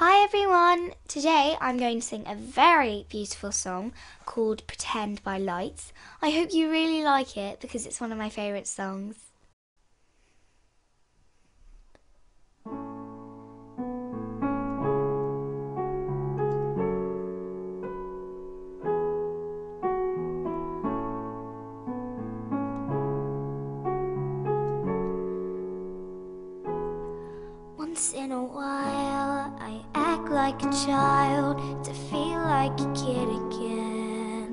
Hi everyone! Today I'm going to sing a very beautiful song called Pretend by Lights. I hope you really like it because it's one of my favourite songs. Once in a while, like a child to feel like a kid again.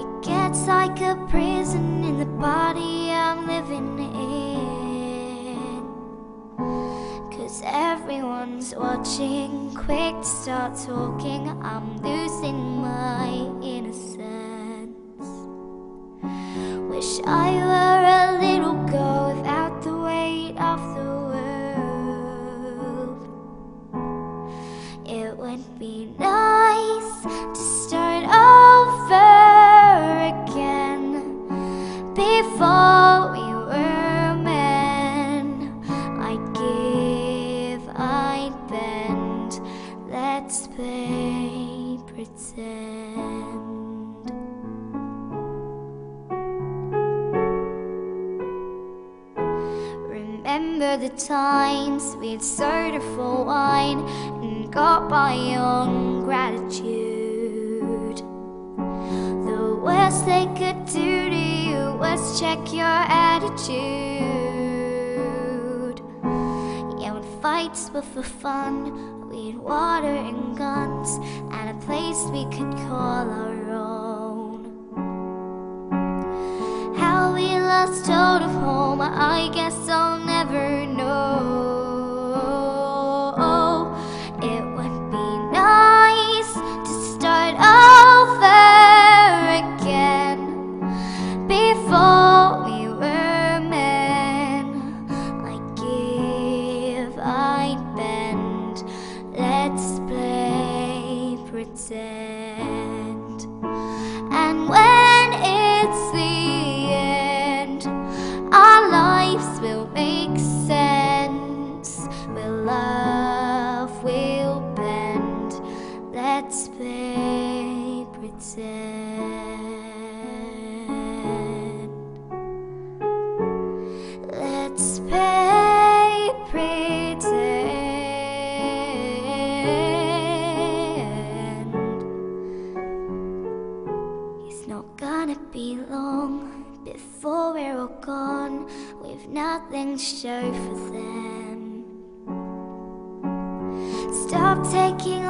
It gets like a prison in the body I'm living in. Cause everyone's watching, quick to start talking. I'm losing my innocence. Wish I were a It would be nice to start over again before we were men. I'd give, I'd bend. Let's play pretend. Remember the times we'd soda for wine got by on gratitude. The worst they could do to you was check your attitude. Yeah, when fights were for fun, we'd water and guns and a place we could call our own. How we lost hold of home, I guess before we were men. I give, I bend. Let's play pretend. And when it's the end, our lives will make sense. We'll love, we'll bend. Let's play pretend. Be long before we're all gone. We've nothing to show for them. Stop taking